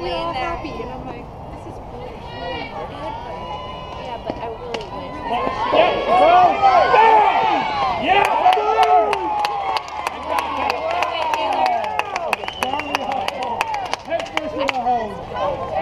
way in. Happy, and I'm like, this is really, hard, yeah, but I really wish. Yes, bro! Yes, bro! First in the hole.